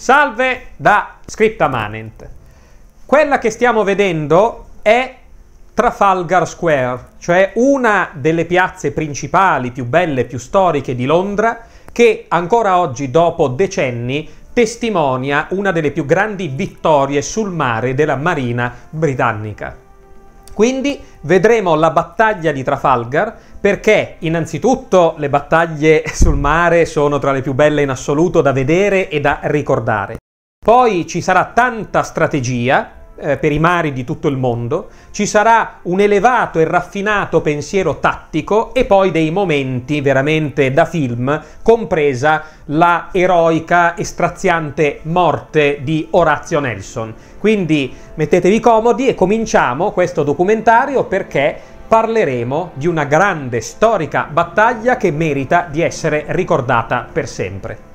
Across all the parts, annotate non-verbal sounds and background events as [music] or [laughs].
Salve da Scripta Manent. Quella che stiamo vedendo è Trafalgar Square, cioè una delle piazze principali, più belle, più storiche di Londra, che ancora oggi, dopo decenni, testimonia una delle più grandi vittorie sul mare della Marina britannica. Quindi vedremo la battaglia di Trafalgar perché innanzitutto le battaglie sul mare sono tra le più belle in assoluto da vedere e da ricordare. Poi ci sarà tanta strategia, eh, per i mari di tutto il mondo, ci sarà un elevato e raffinato pensiero tattico e poi dei momenti veramente da film, compresa la eroica e straziante morte di Orazio Nelson. Quindi mettetevi comodi e cominciamo questo documentario perché parleremo di una grande storica battaglia che merita di essere ricordata per sempre.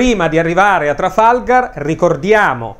Prima di arrivare a Trafalgar ricordiamo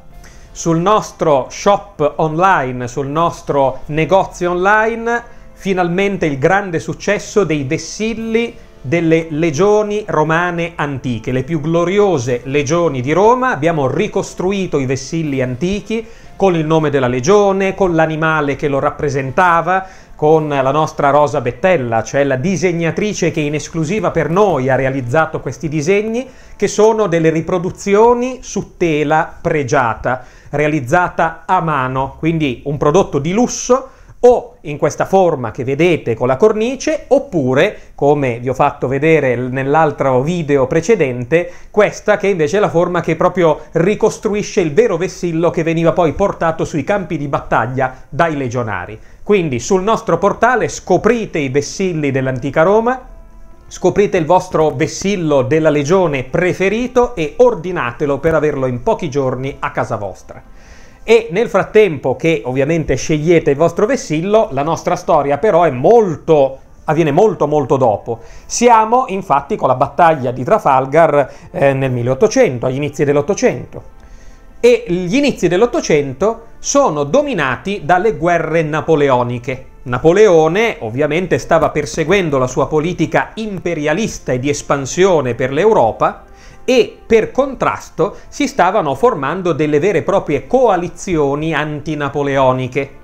sul nostro shop online, sul nostro negozio online, finalmente il grande successo dei vessilli delle legioni romane antiche, le più gloriose legioni di Roma. Abbiamo ricostruito i vessilli antichi con il nome della legione, con l'animale che lo rappresentava, con la nostra Rosa Bettella, cioè la disegnatrice che in esclusiva per noi ha realizzato questi disegni, che sono delle riproduzioni su tela pregiata, realizzata a mano, quindi un prodotto di lusso o in questa forma che vedete con la cornice, oppure, come vi ho fatto vedere nell'altro video precedente, questa che invece è la forma che proprio ricostruisce il vero vessillo che veniva poi portato sui campi di battaglia dai legionari. Quindi sul nostro portale scoprite i vessilli dell'antica Roma, scoprite il vostro vessillo della legione preferito e ordinatelo per averlo in pochi giorni a casa vostra. E nel frattempo che ovviamente scegliete il vostro vessillo, la nostra storia però è molto avviene molto molto dopo. Siamo infatti con la battaglia di Trafalgar eh, nel 1800, agli inizi dell'Ottocento e gli inizi dell'Ottocento sono dominati dalle guerre napoleoniche. Napoleone ovviamente stava perseguendo la sua politica imperialista e di espansione per l'Europa e per contrasto si stavano formando delle vere e proprie coalizioni antinapoleoniche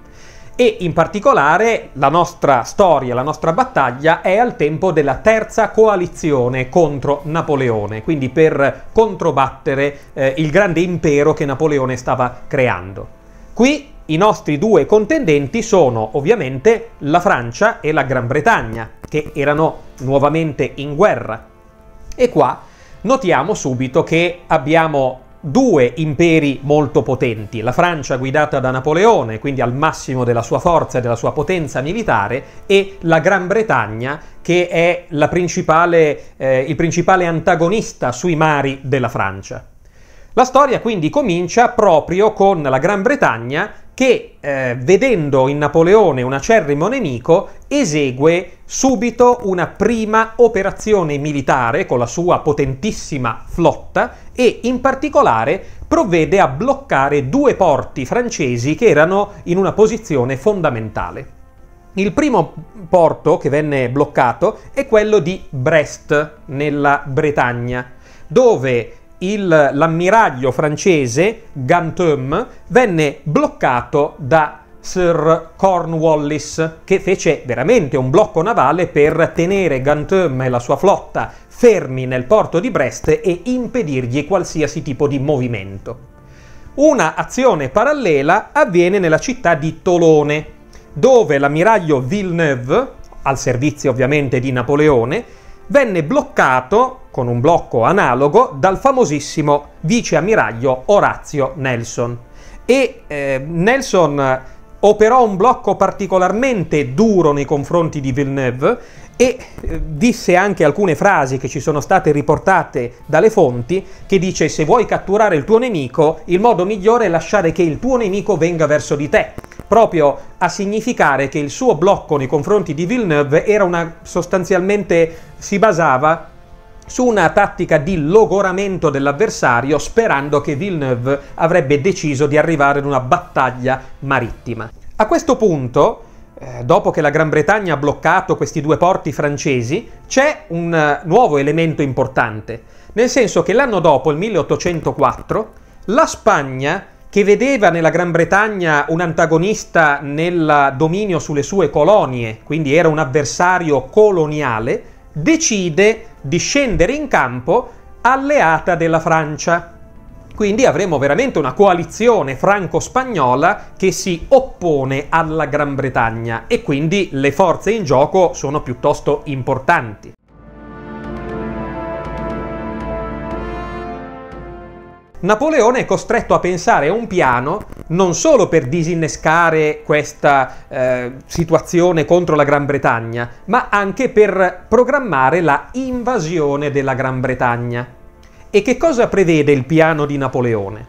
e in particolare la nostra storia, la nostra battaglia è al tempo della terza coalizione contro Napoleone, quindi per controbattere eh, il grande impero che Napoleone stava creando. Qui i nostri due contendenti sono ovviamente la Francia e la Gran Bretagna, che erano nuovamente in guerra. E qua notiamo subito che abbiamo due imperi molto potenti, la Francia guidata da Napoleone, quindi al massimo della sua forza e della sua potenza militare, e la Gran Bretagna che è principale, eh, il principale antagonista sui mari della Francia. La storia quindi comincia proprio con la Gran Bretagna che, eh, vedendo in Napoleone un acerrimo nemico, esegue subito una prima operazione militare con la sua potentissima flotta e in particolare provvede a bloccare due porti francesi che erano in una posizione fondamentale. Il primo porto che venne bloccato è quello di Brest, nella Bretagna, dove il, l'ammiraglio francese Ganteaume venne bloccato da Sir Cornwallis, che fece veramente un blocco navale per tenere Ganteaume e la sua flotta fermi nel porto di Brest e impedirgli qualsiasi tipo di movimento. Una azione parallela avviene nella città di Tolone, dove l'ammiraglio Villeneuve, al servizio ovviamente di Napoleone, venne bloccato con un blocco analogo dal famosissimo vice ammiraglio Orazio Nelson. E eh, Nelson operò un blocco particolarmente duro nei confronti di Villeneuve e eh, disse anche alcune frasi che ci sono state riportate dalle fonti che dice se vuoi catturare il tuo nemico il modo migliore è lasciare che il tuo nemico venga verso di te proprio a significare che il suo blocco nei confronti di Villeneuve era una sostanzialmente si basava su una tattica di logoramento dell'avversario sperando che Villeneuve avrebbe deciso di arrivare ad una battaglia marittima. A questo punto eh, dopo che la Gran Bretagna ha bloccato questi due porti francesi, c'è un uh, nuovo elemento importante, nel senso che l'anno dopo, il 1804, la Spagna, che vedeva nella Gran Bretagna un antagonista nel dominio sulle sue colonie, quindi era un avversario coloniale, decide di scendere in campo alleata della Francia. Quindi avremo veramente una coalizione franco-spagnola che si oppone alla Gran Bretagna e quindi le forze in gioco sono piuttosto importanti. Napoleone è costretto a pensare a un piano non solo per disinnescare questa eh, situazione contro la Gran Bretagna, ma anche per programmare la invasione della Gran Bretagna. E che cosa prevede il piano di Napoleone?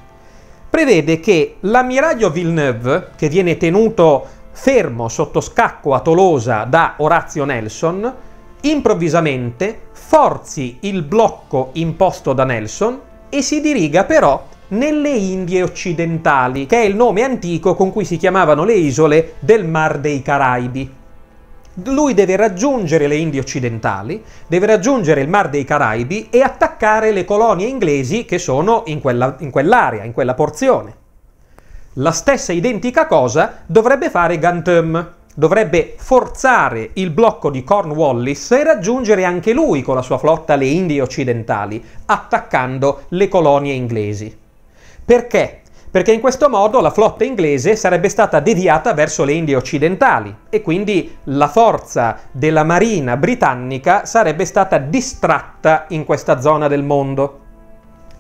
Prevede che l'ammiraglio Villeneuve, che viene tenuto fermo sotto scacco a Tolosa da Orazio Nelson, improvvisamente forzi il blocco imposto da Nelson e si diriga però nelle Indie occidentali, che è il nome antico con cui si chiamavano le isole del Mar dei Caraibi lui deve raggiungere le Indie occidentali, deve raggiungere il Mar dei Caraibi e attaccare le colonie inglesi che sono in, quella, in quell'area, in quella porzione. La stessa identica cosa dovrebbe fare Gantum. Dovrebbe forzare il blocco di Cornwallis e raggiungere anche lui con la sua flotta le Indie occidentali, attaccando le colonie inglesi. Perché? perché in questo modo la flotta inglese sarebbe stata deviata verso le Indie occidentali e quindi la forza della marina britannica sarebbe stata distratta in questa zona del mondo.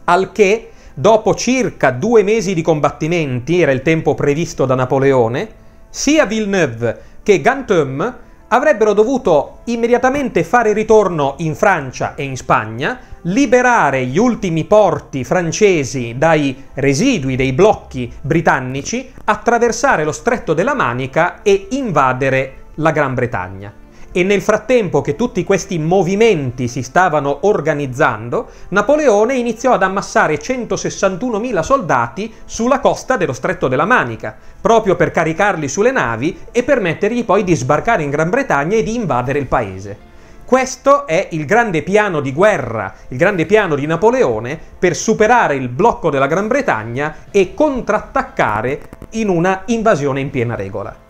Al che, dopo circa due mesi di combattimenti, era il tempo previsto da Napoleone, sia Villeneuve che Gantum avrebbero dovuto immediatamente fare ritorno in Francia e in Spagna, liberare gli ultimi porti francesi dai residui dei blocchi britannici, attraversare lo stretto della Manica e invadere la Gran Bretagna. E nel frattempo che tutti questi movimenti si stavano organizzando, Napoleone iniziò ad ammassare 161.000 soldati sulla costa dello stretto della Manica, proprio per caricarli sulle navi e permettergli poi di sbarcare in Gran Bretagna e di invadere il paese. Questo è il grande piano di guerra, il grande piano di Napoleone per superare il blocco della Gran Bretagna e contrattaccare in una invasione in piena regola.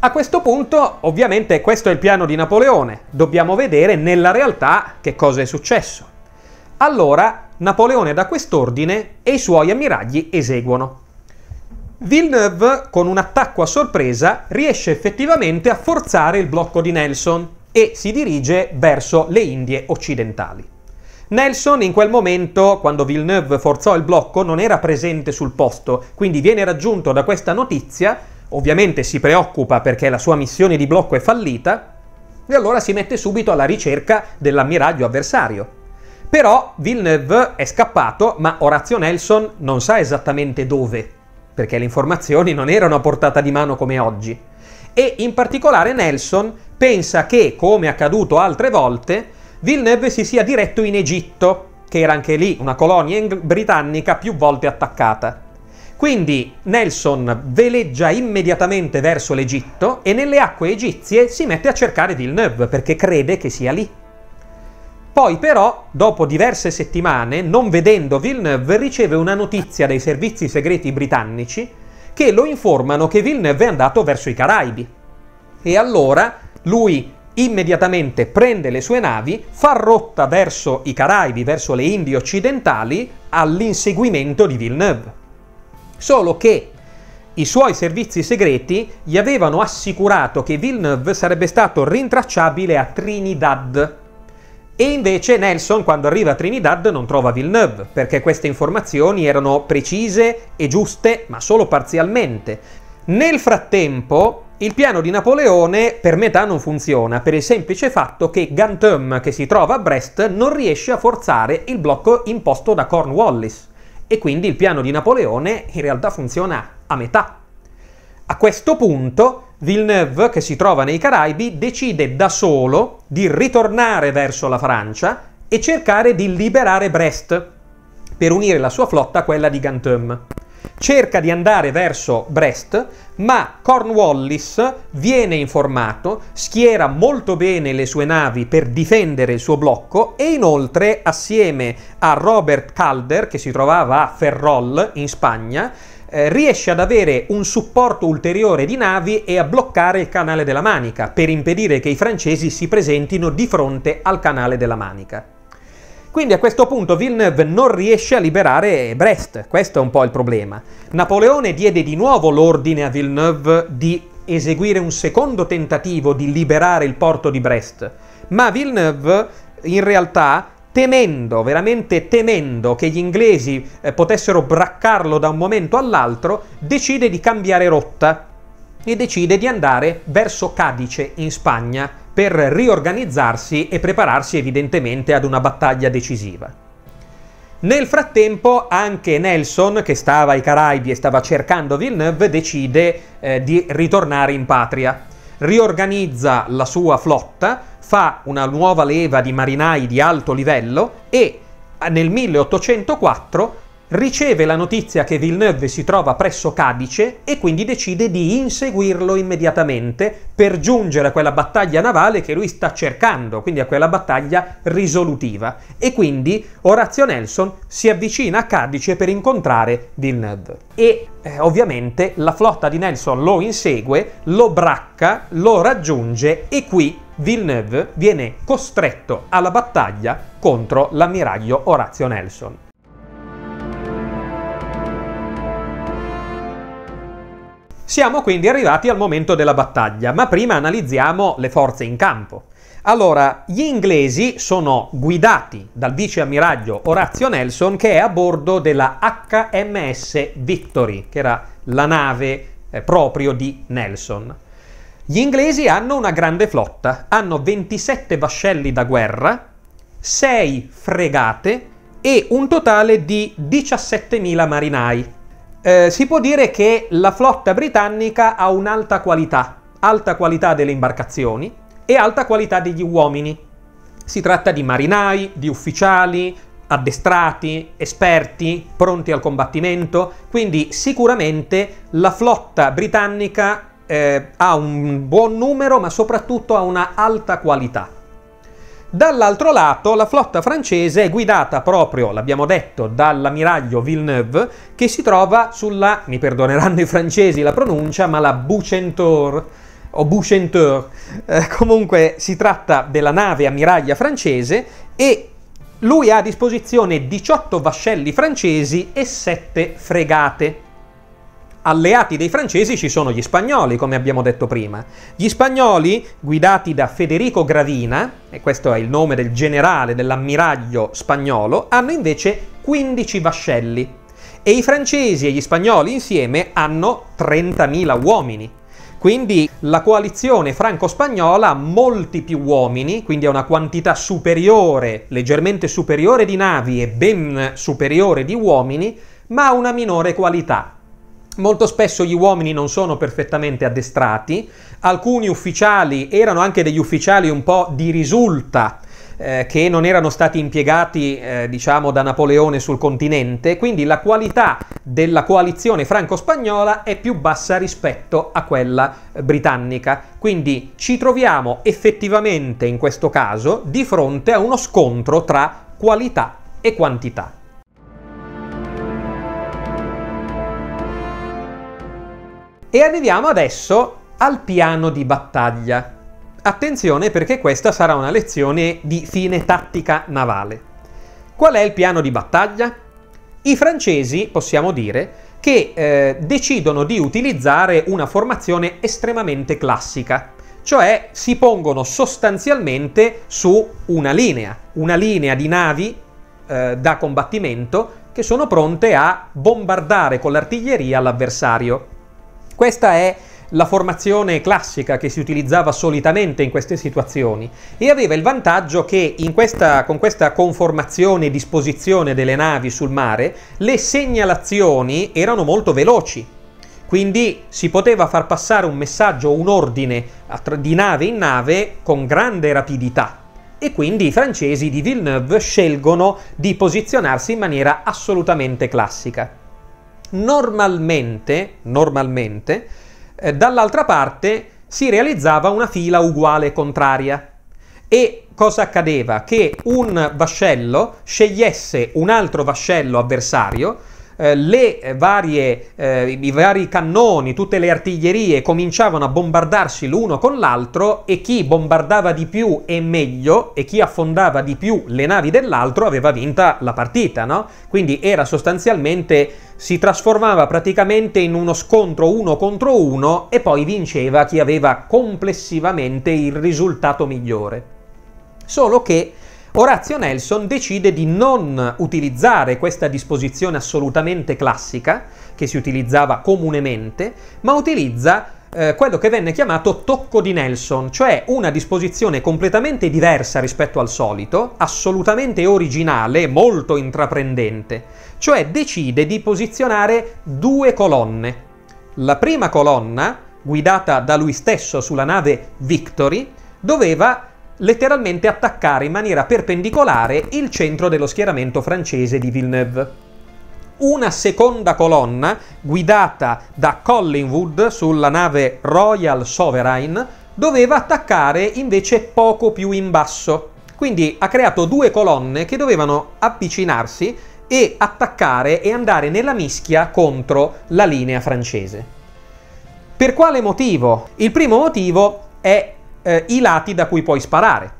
A questo punto, ovviamente, questo è il piano di Napoleone. Dobbiamo vedere nella realtà che cosa è successo. Allora, Napoleone dà quest'ordine e i suoi ammiragli eseguono. Villeneuve, con un attacco a sorpresa, riesce effettivamente a forzare il blocco di Nelson e si dirige verso le Indie occidentali. Nelson in quel momento, quando Villeneuve forzò il blocco, non era presente sul posto, quindi viene raggiunto da questa notizia, ovviamente si preoccupa perché la sua missione di blocco è fallita, e allora si mette subito alla ricerca dell'ammiraglio avversario. Però Villeneuve è scappato, ma Orazio Nelson non sa esattamente dove perché le informazioni non erano a portata di mano come oggi. E in particolare Nelson pensa che, come accaduto altre volte, Villeneuve si sia diretto in Egitto, che era anche lì una colonia britannica più volte attaccata. Quindi Nelson veleggia immediatamente verso l'Egitto e nelle acque egizie si mette a cercare Villeneuve perché crede che sia lì. Poi però, dopo diverse settimane, non vedendo Villeneuve, riceve una notizia dai servizi segreti britannici che lo informano che Villeneuve è andato verso i Caraibi. E allora lui immediatamente prende le sue navi, fa rotta verso i Caraibi, verso le Indie occidentali, all'inseguimento di Villeneuve. Solo che i suoi servizi segreti gli avevano assicurato che Villeneuve sarebbe stato rintracciabile a Trinidad, E invece Nelson, quando arriva a Trinidad, non trova Villeneuve, perché queste informazioni erano precise e giuste, ma solo parzialmente. Nel frattempo, il piano di Napoleone per metà non funziona, per il semplice fatto che Gantum, che si trova a Brest, non riesce a forzare il blocco imposto da Cornwallis. E quindi il piano di Napoleone in realtà funziona a metà. A questo punto Villeneuve, che si trova nei Caraibi, decide da solo di ritornare verso la Francia e cercare di liberare Brest per unire la sua flotta a quella di Gantum. Cerca di andare verso Brest, ma Cornwallis viene informato, schiera molto bene le sue navi per difendere il suo blocco e inoltre, assieme a Robert Calder, che si trovava a Ferrol in Spagna, eh, riesce ad avere un supporto ulteriore di navi e a bloccare il canale della Manica per impedire che i francesi si presentino di fronte al canale della Manica. Quindi a questo punto Villeneuve non riesce a liberare Brest, questo è un po' il problema. Napoleone diede di nuovo l'ordine a Villeneuve di eseguire un secondo tentativo di liberare il porto di Brest, ma Villeneuve in realtà temendo, veramente temendo che gli inglesi eh, potessero braccarlo da un momento all'altro, decide di cambiare rotta e decide di andare verso Cadice in Spagna per riorganizzarsi e prepararsi evidentemente ad una battaglia decisiva. Nel frattempo anche Nelson, che stava ai Caraibi e stava cercando Villeneuve, decide eh, di ritornare in patria. Riorganizza la sua flotta, fa una nuova leva di marinai di alto livello e nel 1804 riceve la notizia che Villeneuve si trova presso Cadice e quindi decide di inseguirlo immediatamente per giungere a quella battaglia navale che lui sta cercando, quindi a quella battaglia risolutiva. E quindi Orazio Nelson si avvicina a Cadice per incontrare Villeneuve. E eh, ovviamente la flotta di Nelson lo insegue, lo bracca, lo raggiunge e qui Villeneuve viene costretto alla battaglia contro l'ammiraglio Orazio Nelson. Siamo quindi arrivati al momento della battaglia, ma prima analizziamo le forze in campo. Allora, gli inglesi sono guidati dal vice ammiraglio Orazio Nelson che è a bordo della HMS Victory, che era la nave eh, proprio di Nelson. Gli inglesi hanno una grande flotta, hanno 27 vascelli da guerra, 6 fregate e un totale di 17.000 marinai. Eh, si può dire che la flotta britannica ha un'alta qualità, alta qualità delle imbarcazioni e alta qualità degli uomini. Si tratta di marinai, di ufficiali, addestrati, esperti, pronti al combattimento, quindi sicuramente la flotta britannica eh, ha un buon numero ma soprattutto ha una alta qualità. Dall'altro lato la flotta francese è guidata proprio, l'abbiamo detto, dall'ammiraglio Villeneuve che si trova sulla, mi perdoneranno i francesi la pronuncia, ma la Bouchenteur o Bouchenteur. Eh, comunque si tratta della nave ammiraglia francese e lui ha a disposizione 18 vascelli francesi e 7 fregate alleati dei francesi ci sono gli spagnoli, come abbiamo detto prima. Gli spagnoli, guidati da Federico Gravina, e questo è il nome del generale dell'ammiraglio spagnolo, hanno invece 15 vascelli. E i francesi e gli spagnoli insieme hanno 30.000 uomini. Quindi la coalizione franco-spagnola ha molti più uomini, quindi ha una quantità superiore, leggermente superiore di navi e ben superiore di uomini, ma ha una minore qualità. Molto spesso gli uomini non sono perfettamente addestrati, alcuni ufficiali erano anche degli ufficiali un po' di risulta, eh, che non erano stati impiegati, eh, diciamo, da Napoleone sul continente, quindi la qualità della coalizione franco-spagnola è più bassa rispetto a quella britannica. Quindi ci troviamo effettivamente in questo caso di fronte a uno scontro tra qualità e quantità. E arriviamo adesso al piano di battaglia. Attenzione perché questa sarà una lezione di fine tattica navale. Qual è il piano di battaglia? I francesi, possiamo dire, che eh, decidono di utilizzare una formazione estremamente classica, cioè si pongono sostanzialmente su una linea, una linea di navi eh, da combattimento che sono pronte a bombardare con l'artiglieria l'avversario. Questa è la formazione classica che si utilizzava solitamente in queste situazioni e aveva il vantaggio che questa, con questa conformazione e disposizione delle navi sul mare le segnalazioni erano molto veloci. Quindi si poteva far passare un messaggio un ordine di nave in nave con grande rapidità. E quindi i francesi di Villeneuve scelgono di posizionarsi in maniera assolutamente classica. Normalmente, normalmente eh, dall'altra parte si realizzava una fila uguale contraria. E cosa accadeva? Che un vascello scegliesse un altro vascello avversario eh, le varie, eh, i vari cannoni, tutte le artiglierie cominciavano a bombardarsi l'uno con l'altro e chi bombardava di più e meglio e chi affondava di più le navi dell'altro aveva vinta la partita, no? Quindi era sostanzialmente si trasformava praticamente in uno scontro uno contro uno e poi vinceva chi aveva complessivamente il risultato migliore. Solo che Orazio Nelson decide di non utilizzare questa disposizione assolutamente classica, che si utilizzava comunemente, ma utilizza eh, quello che venne chiamato tocco di Nelson, cioè una disposizione completamente diversa rispetto al solito, assolutamente originale, molto intraprendente, cioè decide di posizionare due colonne. La prima colonna, guidata da lui stesso sulla nave Victory, doveva letteralmente attaccare in maniera perpendicolare il centro dello schieramento francese di Villeneuve. Una seconda colonna, guidata da Collingwood sulla nave Royal Sovereign, doveva attaccare invece poco più in basso. Quindi ha creato due colonne che dovevano avvicinarsi e attaccare e andare nella mischia contro la linea francese. Per quale motivo? Il primo motivo è eh, i lati da cui puoi sparare.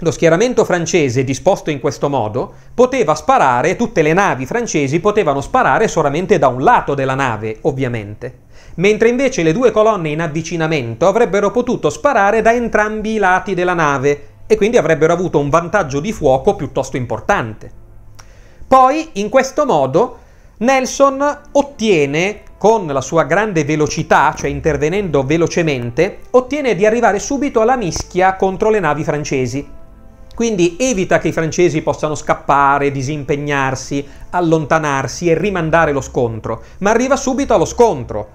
Lo schieramento francese disposto in questo modo poteva sparare, tutte le navi francesi potevano sparare solamente da un lato della nave, ovviamente, mentre invece le due colonne in avvicinamento avrebbero potuto sparare da entrambi i lati della nave e quindi avrebbero avuto un vantaggio di fuoco piuttosto importante. Poi, in questo modo, Nelson ottiene con la sua grande velocità, cioè intervenendo velocemente, ottiene di arrivare subito alla mischia contro le navi francesi. Quindi evita che i francesi possano scappare, disimpegnarsi, allontanarsi e rimandare lo scontro, ma arriva subito allo scontro.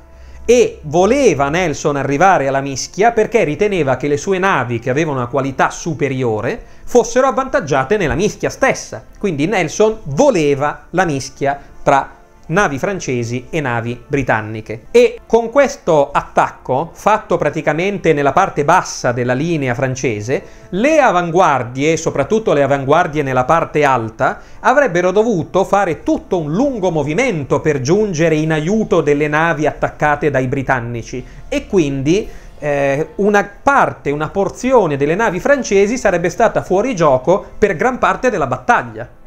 E voleva Nelson arrivare alla mischia perché riteneva che le sue navi, che avevano una qualità superiore, fossero avvantaggiate nella mischia stessa. Quindi Nelson voleva la mischia tra navi francesi e navi britanniche. E con questo attacco, fatto praticamente nella parte bassa della linea francese, le avanguardie, soprattutto le avanguardie nella parte alta, avrebbero dovuto fare tutto un lungo movimento per giungere in aiuto delle navi attaccate dai britannici e quindi eh, una parte, una porzione delle navi francesi sarebbe stata fuori gioco per gran parte della battaglia.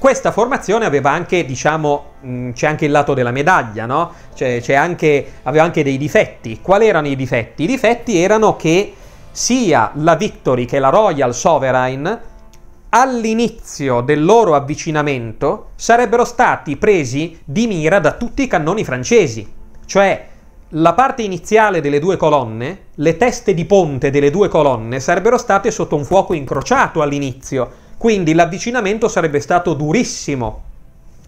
Questa formazione aveva anche, diciamo, mh, c'è anche il lato della medaglia, no? Cioè, c'è anche, aveva anche dei difetti. Quali erano i difetti? I difetti erano che sia la Victory che la Royal Sovereign all'inizio del loro avvicinamento sarebbero stati presi di mira da tutti i cannoni francesi. Cioè, la parte iniziale delle due colonne, le teste di ponte delle due colonne sarebbero state sotto un fuoco incrociato all'inizio quindi l'avvicinamento sarebbe stato durissimo.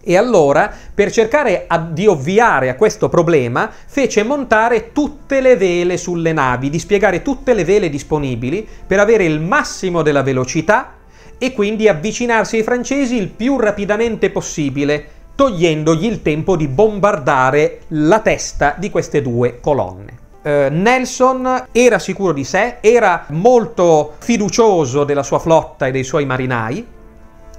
E allora, per cercare di ovviare a questo problema, fece montare tutte le vele sulle navi, dispiegare tutte le vele disponibili per avere il massimo della velocità e quindi avvicinarsi ai francesi il più rapidamente possibile, togliendogli il tempo di bombardare la testa di queste due colonne. Uh, Nelson era sicuro di sé, era molto fiducioso della sua flotta e dei suoi marinai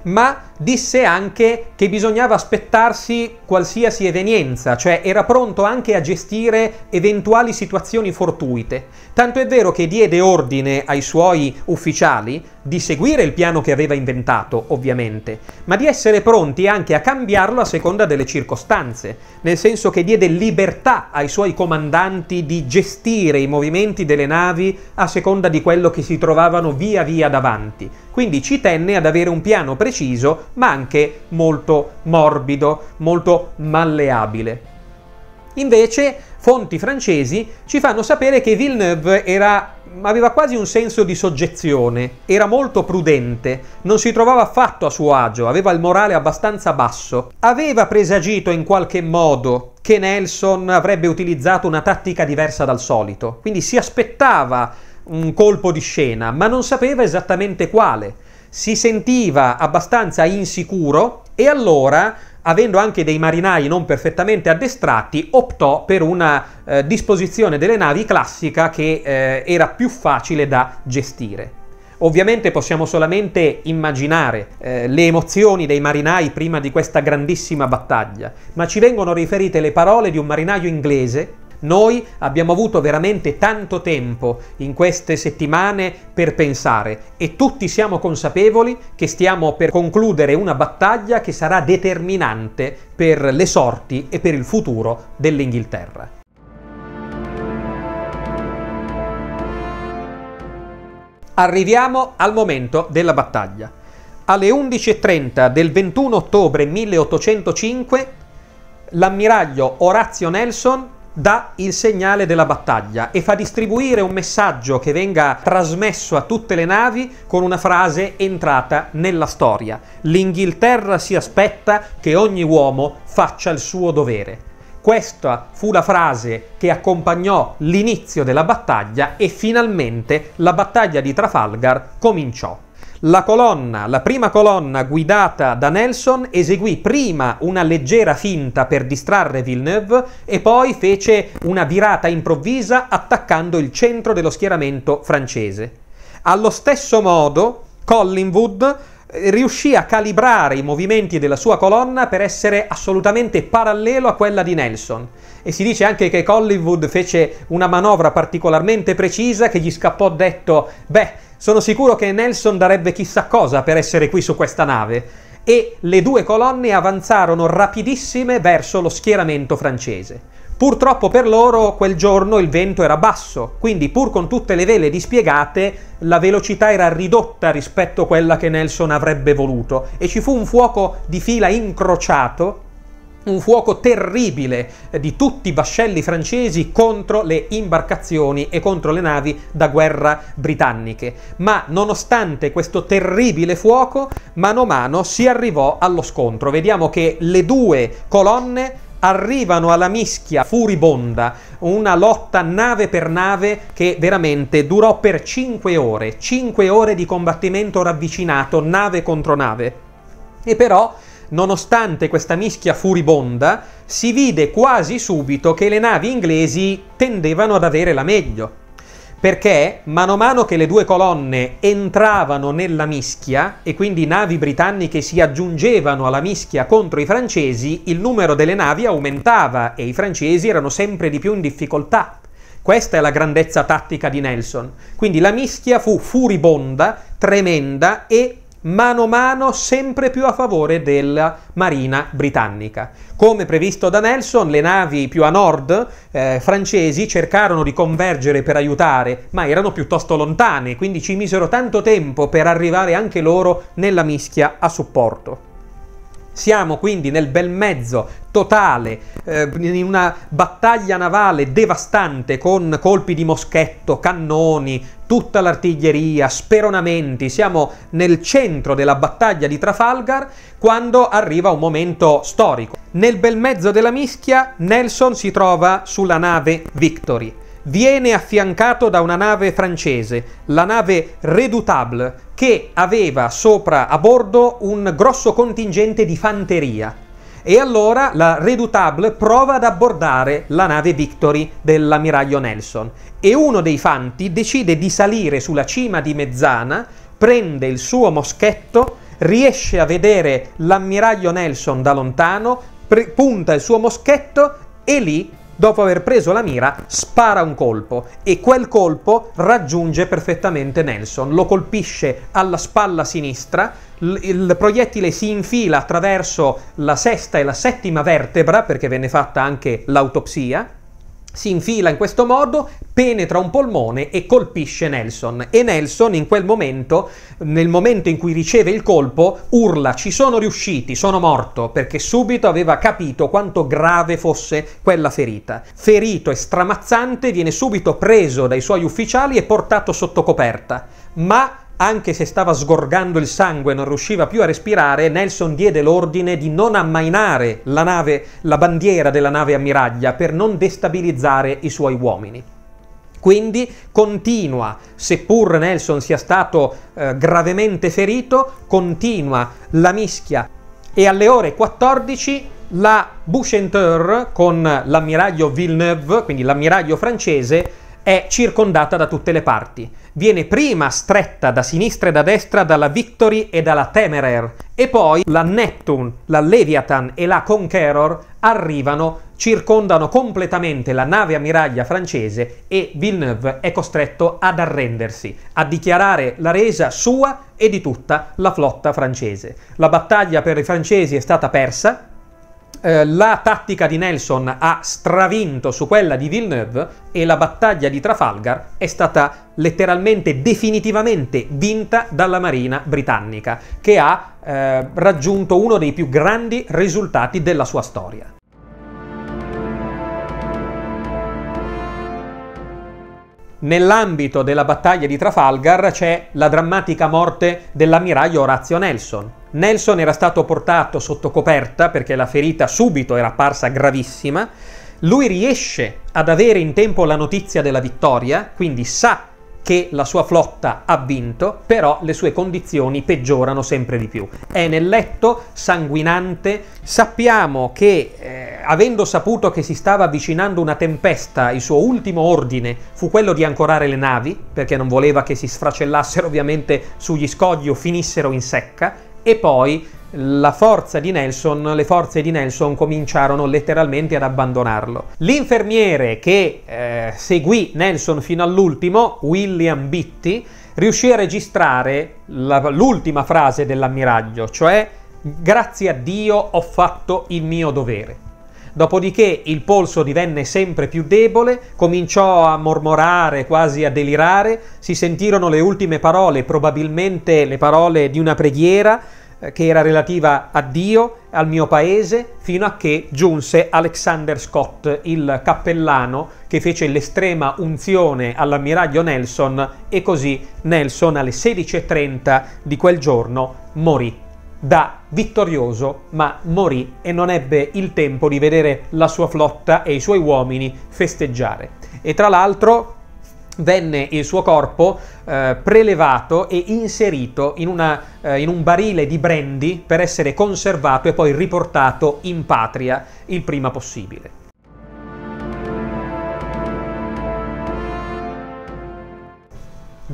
ma disse anche che bisognava aspettarsi qualsiasi evenienza, cioè era pronto anche a gestire eventuali situazioni fortuite. Tanto è vero che diede ordine ai suoi ufficiali di seguire il piano che aveva inventato, ovviamente, ma di essere pronti anche a cambiarlo a seconda delle circostanze, nel senso che diede libertà ai suoi comandanti di gestire i movimenti delle navi a seconda di quello che si trovavano via via davanti. Quindi ci tenne ad avere un piano preciso, ma anche molto morbido, molto malleabile. Invece, fonti francesi ci fanno sapere che Villeneuve era aveva quasi un senso di soggezione, era molto prudente, non si trovava affatto a suo agio, aveva il morale abbastanza basso, aveva presagito in qualche modo che Nelson avrebbe utilizzato una tattica diversa dal solito, quindi si aspettava un colpo di scena, ma non sapeva esattamente quale. Si sentiva abbastanza insicuro e allora avendo anche dei marinai non perfettamente addestrati, optò per una eh, disposizione delle navi classica che eh, era più facile da gestire. Ovviamente possiamo solamente immaginare eh, le emozioni dei marinai prima di questa grandissima battaglia, ma ci vengono riferite le parole di un marinaio inglese noi abbiamo avuto veramente tanto tempo in queste settimane per pensare e tutti siamo consapevoli che stiamo per concludere una battaglia che sarà determinante per le sorti e per il futuro dell'Inghilterra. Arriviamo al momento della battaglia. Alle 11.30 del 21 ottobre 1805 l'ammiraglio Orazio Nelson dà il segnale della battaglia e fa distribuire un messaggio che venga trasmesso a tutte le navi con una frase entrata nella storia. L'Inghilterra si aspetta che ogni uomo faccia il suo dovere. Questa fu la frase che accompagnò l'inizio della battaglia e finalmente la battaglia di Trafalgar cominciò. La colonna, la prima colonna guidata da Nelson eseguì prima una leggera finta per distrarre Villeneuve e poi fece una virata improvvisa attaccando il centro dello schieramento francese. Allo stesso modo, Collingwood eh, riuscì a calibrare i movimenti della sua colonna per essere assolutamente parallelo a quella di Nelson. E si dice anche che Collingwood fece una manovra particolarmente precisa che gli scappò detto, beh, sono sicuro che Nelson darebbe chissà cosa per essere qui su questa nave e le due colonne avanzarono rapidissime verso lo schieramento francese. Purtroppo per loro quel giorno il vento era basso, quindi pur con tutte le vele dispiegate la velocità era ridotta rispetto a quella che Nelson avrebbe voluto e ci fu un fuoco di fila incrociato un fuoco terribile di tutti i vascelli francesi contro le imbarcazioni e contro le navi da guerra britanniche. Ma nonostante questo terribile fuoco, mano a mano si arrivò allo scontro. Vediamo che le due colonne arrivano alla mischia furibonda, una lotta nave per nave che veramente durò per 5 ore, 5 ore di combattimento ravvicinato, nave contro nave. E però nonostante questa mischia furibonda, si vide quasi subito che le navi inglesi tendevano ad avere la meglio. Perché mano a mano che le due colonne entravano nella mischia e quindi navi britanniche si aggiungevano alla mischia contro i francesi, il numero delle navi aumentava e i francesi erano sempre di più in difficoltà. Questa è la grandezza tattica di Nelson. Quindi la mischia fu furibonda, tremenda e mano a mano sempre più a favore della marina britannica. Come previsto da Nelson, le navi più a nord eh, francesi cercarono di convergere per aiutare, ma erano piuttosto lontane, quindi ci misero tanto tempo per arrivare anche loro nella mischia a supporto. Siamo quindi nel bel mezzo totale, eh, in una battaglia navale devastante con colpi di moschetto, cannoni, tutta l'artiglieria, speronamenti. Siamo nel centro della battaglia di Trafalgar quando arriva un momento storico. Nel bel mezzo della mischia Nelson si trova sulla nave Victory viene affiancato da una nave francese, la nave Redoutable, che aveva sopra a bordo un grosso contingente di fanteria. E allora la Redoutable prova ad abbordare la nave Victory dell'ammiraglio Nelson e uno dei fanti decide di salire sulla cima di Mezzana, prende il suo moschetto riesce a vedere l'ammiraglio Nelson da lontano, punta il suo moschetto e lì dopo aver preso la mira, spara un colpo e quel colpo raggiunge perfettamente Nelson, lo colpisce alla spalla sinistra, il proiettile si infila attraverso la sesta e la settima vertebra, perché venne fatta anche l'autopsia, si infila in questo modo, penetra un polmone e colpisce Nelson. E Nelson in quel momento, nel momento in cui riceve il colpo, urla ci sono riusciti, sono morto, perché subito aveva capito quanto grave fosse quella ferita. Ferito e stramazzante, viene subito preso dai suoi ufficiali e portato sotto coperta. Ma anche se stava sgorgando il sangue e non riusciva più a respirare, Nelson diede l'ordine di non ammainare la, nave, la bandiera della nave ammiraglia per non destabilizzare i suoi uomini. Quindi continua, seppur Nelson sia stato eh, gravemente ferito, continua la mischia e alle ore 14 la Buchenteur con l'ammiraglio Villeneuve, quindi l'ammiraglio francese, è circondata da tutte le parti viene prima stretta da sinistra e da destra dalla Victory e dalla Temeraire e poi la Neptune, la Leviathan e la Conqueror arrivano, circondano completamente la nave ammiraglia francese e Villeneuve è costretto ad arrendersi, a dichiarare la resa sua e di tutta la flotta francese. La battaglia per i francesi è stata persa, eh, la tattica di Nelson ha stravinto su quella di Villeneuve e la battaglia di Trafalgar è stata letteralmente definitivamente vinta dalla Marina britannica, che ha eh, raggiunto uno dei più grandi risultati della sua storia. Nell'ambito della battaglia di Trafalgar c'è la drammatica morte dell'ammiraglio Orazio Nelson. Nelson era stato portato sotto coperta perché la ferita subito era apparsa gravissima. Lui riesce ad avere in tempo la notizia della vittoria, quindi sa che la sua flotta ha vinto, però le sue condizioni peggiorano sempre di più. È nel letto sanguinante. Sappiamo che, eh, avendo saputo che si stava avvicinando una tempesta, il suo ultimo ordine fu quello di ancorare le navi, perché non voleva che si sfracellassero ovviamente sugli scogli o finissero in secca, e poi la forza di Nelson, le forze di Nelson cominciarono letteralmente ad abbandonarlo. L'infermiere che eh, seguì Nelson fino all'ultimo, William Bitty, riuscì a registrare la, l'ultima frase dell'ammiraglio, cioè grazie a Dio ho fatto il mio dovere. Dopodiché il polso divenne sempre più debole, cominciò a mormorare, quasi a delirare, si sentirono le ultime parole, probabilmente le parole di una preghiera, eh, che era relativa a Dio, al mio paese, fino a che giunse Alexander Scott, il cappellano che fece l'estrema unzione all'ammiraglio Nelson e così Nelson alle 16.30 di quel giorno morì da vittorioso, ma morì e non ebbe il tempo di vedere la sua flotta e i suoi uomini festeggiare. E tra l'altro venne il suo corpo eh, prelevato e inserito in, una, eh, in, un barile di brandy per essere conservato e poi riportato in patria il prima possibile.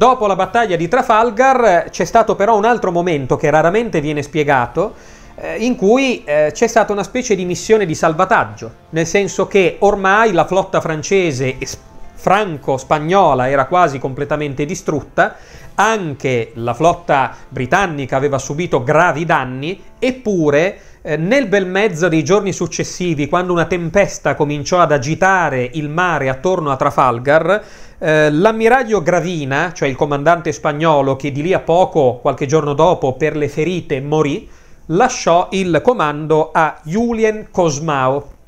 Dopo la battaglia di Trafalgar eh, c'è stato però un altro momento che raramente viene spiegato, eh, in cui eh, c'è stata una specie di missione di salvataggio, nel senso che ormai la flotta francese franco-spagnola era quasi completamente distrutta, anche la flotta britannica aveva subito gravi danni, eppure eh, nel bel mezzo dei giorni successivi, quando una tempesta cominciò ad agitare il mare attorno a Trafalgar, eh, l'ammiraglio Gravina, cioè il comandante spagnolo che di lì a poco, qualche giorno dopo, per le ferite morì, lasciò il comando a Julien Cosmao,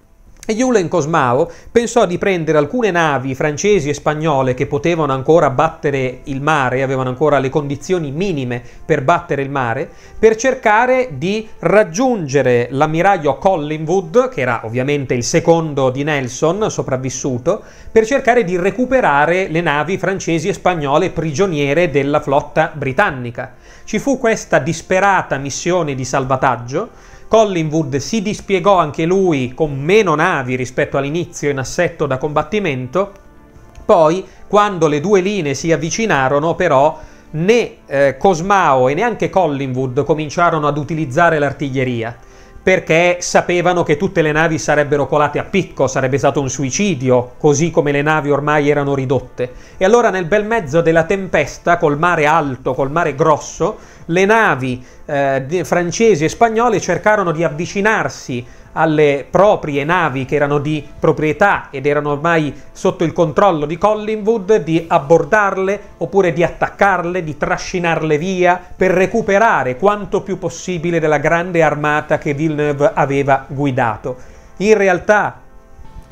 e Julen Cosmao pensò di prendere alcune navi francesi e spagnole che potevano ancora battere il mare, avevano ancora le condizioni minime per battere il mare, per cercare di raggiungere l'ammiraglio Collingwood, che era ovviamente il secondo di Nelson, sopravvissuto, per cercare di recuperare le navi francesi e spagnole prigioniere della flotta britannica. Ci fu questa disperata missione di salvataggio Collingwood si dispiegò anche lui con meno navi rispetto all'inizio in assetto da combattimento, poi quando le due linee si avvicinarono però né eh, Cosmao e neanche Collingwood cominciarono ad utilizzare l'artiglieria perché sapevano che tutte le navi sarebbero colate a picco, sarebbe stato un suicidio, così come le navi ormai erano ridotte. E allora nel bel mezzo della tempesta, col mare alto, col mare grosso, le navi eh, francesi e spagnole cercarono di avvicinarsi alle proprie navi che erano di proprietà ed erano ormai sotto il controllo di Collingwood, di abbordarle oppure di attaccarle, di trascinarle via per recuperare quanto più possibile della grande armata che Villeneuve aveva guidato. In realtà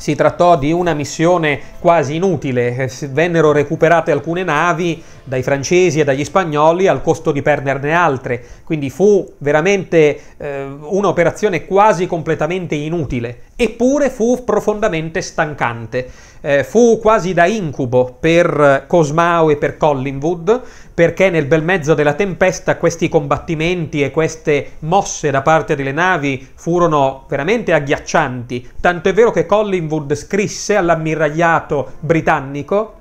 si trattò di una missione quasi inutile, vennero recuperate alcune navi dai francesi e dagli spagnoli al costo di perderne altre, quindi fu veramente eh, un'operazione quasi completamente inutile, eppure fu profondamente stancante. Eh, fu quasi da incubo per Cosmao e per Collingwood, perché nel bel mezzo della tempesta questi combattimenti e queste mosse da parte delle navi furono veramente agghiaccianti, tanto è vero che Collingwood scrisse all'ammiragliato britannico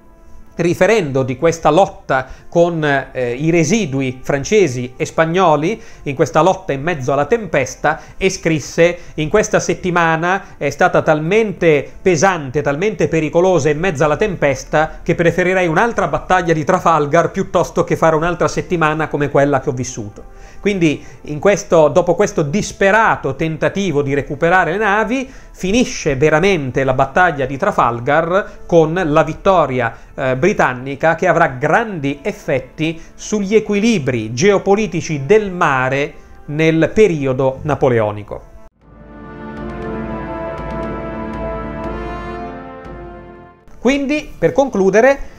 riferendo di questa lotta con eh, i residui francesi e spagnoli, in questa lotta in mezzo alla tempesta, e scrisse in questa settimana è stata talmente pesante, talmente pericolosa in mezzo alla tempesta, che preferirei un'altra battaglia di Trafalgar piuttosto che fare un'altra settimana come quella che ho vissuto. Quindi questo, dopo questo disperato tentativo di recuperare le navi, finisce veramente la battaglia di Trafalgar con la vittoria eh, britannica che avrà grandi effetti sugli equilibri geopolitici del mare nel periodo napoleonico. Quindi, per concludere,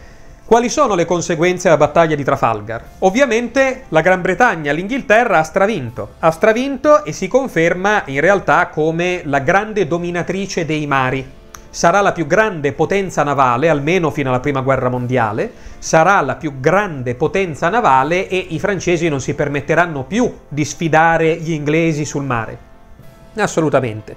quali sono le conseguenze della battaglia di Trafalgar? Ovviamente la Gran Bretagna, l'Inghilterra ha stravinto, ha stravinto e si conferma in realtà come la grande dominatrice dei mari. Sarà la più grande potenza navale, almeno fino alla Prima Guerra Mondiale, sarà la più grande potenza navale e i francesi non si permetteranno più di sfidare gli inglesi sul mare. Assolutamente.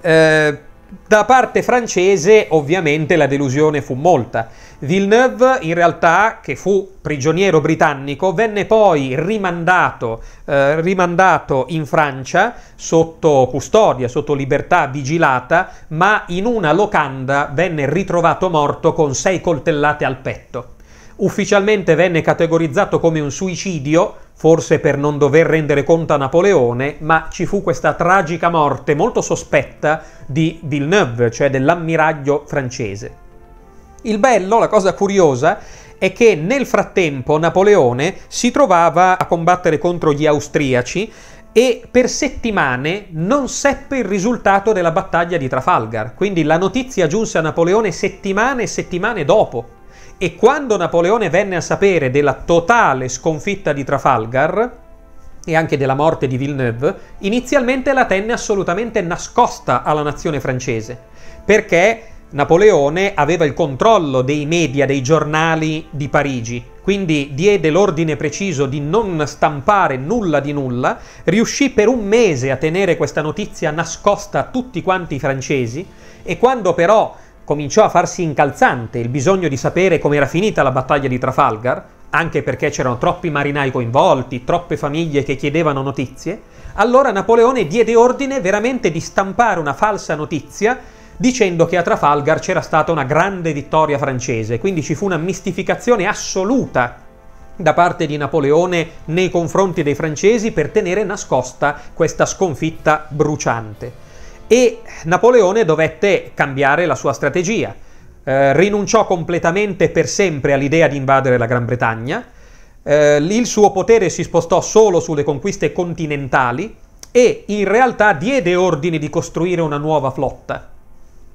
Eh, da parte francese ovviamente la delusione fu molta. Villeneuve in realtà, che fu prigioniero britannico, venne poi rimandato, eh, rimandato in Francia sotto custodia, sotto libertà vigilata, ma in una locanda venne ritrovato morto con sei coltellate al petto. Ufficialmente venne categorizzato come un suicidio, forse per non dover rendere conto a Napoleone, ma ci fu questa tragica morte molto sospetta di Villeneuve, cioè dell'ammiraglio francese. Il bello, la cosa curiosa, è che nel frattempo Napoleone si trovava a combattere contro gli austriaci e per settimane non seppe il risultato della battaglia di Trafalgar. Quindi la notizia giunse a Napoleone settimane e settimane dopo. E quando Napoleone venne a sapere della totale sconfitta di Trafalgar e anche della morte di Villeneuve, inizialmente la tenne assolutamente nascosta alla nazione francese, perché Napoleone aveva il controllo dei media, dei giornali di Parigi, quindi diede l'ordine preciso di non stampare nulla di nulla, riuscì per un mese a tenere questa notizia nascosta a tutti quanti i francesi e quando però cominciò a farsi incalzante il bisogno di sapere come era finita la battaglia di Trafalgar, anche perché c'erano troppi marinai coinvolti, troppe famiglie che chiedevano notizie, allora Napoleone diede ordine veramente di stampare una falsa notizia dicendo che a Trafalgar c'era stata una grande vittoria francese, quindi ci fu una mistificazione assoluta da parte di Napoleone nei confronti dei francesi per tenere nascosta questa sconfitta bruciante e Napoleone dovette cambiare la sua strategia. Eh, rinunciò completamente per sempre all'idea di invadere la Gran Bretagna, eh, il suo potere si spostò solo sulle conquiste continentali e in realtà diede ordine di costruire una nuova flotta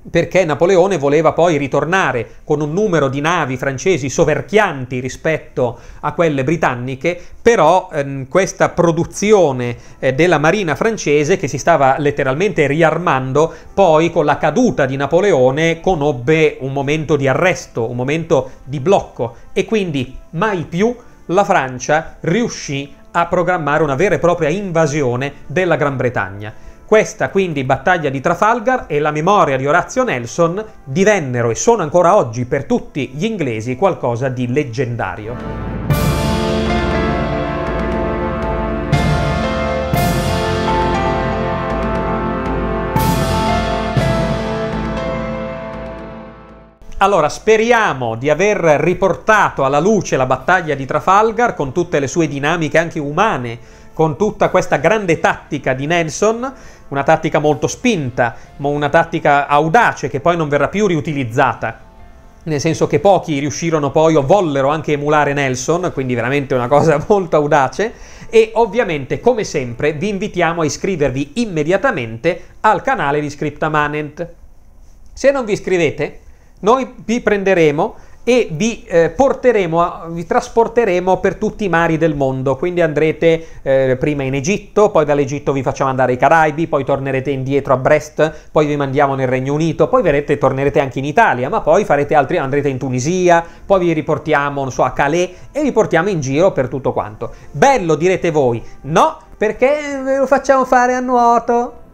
perché Napoleone voleva poi ritornare con un numero di navi francesi soverchianti rispetto a quelle britanniche, però ehm, questa produzione eh, della marina francese che si stava letteralmente riarmando, poi con la caduta di Napoleone conobbe un momento di arresto, un momento di blocco e quindi mai più la Francia riuscì a programmare una vera e propria invasione della Gran Bretagna. Questa quindi battaglia di Trafalgar e la memoria di Orazio Nelson divennero e sono ancora oggi per tutti gli inglesi qualcosa di leggendario. Allora, speriamo di aver riportato alla luce la battaglia di Trafalgar con tutte le sue dinamiche anche umane, con tutta questa grande tattica di Nelson, una tattica molto spinta, ma una tattica audace che poi non verrà più riutilizzata. Nel senso che pochi riuscirono poi o vollero anche emulare Nelson, quindi veramente una cosa [laughs] molto audace. E ovviamente, come sempre, vi invitiamo a iscrivervi immediatamente al canale di Scriptamanent. Se non vi iscrivete, noi vi prenderemo e vi eh, porteremo, vi trasporteremo per tutti i mari del mondo. Quindi andrete eh, prima in Egitto, poi dall'Egitto vi facciamo andare ai Caraibi, poi tornerete indietro a Brest, poi vi mandiamo nel Regno Unito, poi verrete, tornerete anche in Italia, ma poi farete altri, andrete in Tunisia, poi vi riportiamo, non so, a Calais e vi portiamo in giro per tutto quanto. Bello direte voi, no, perché ve lo facciamo fare a nuoto?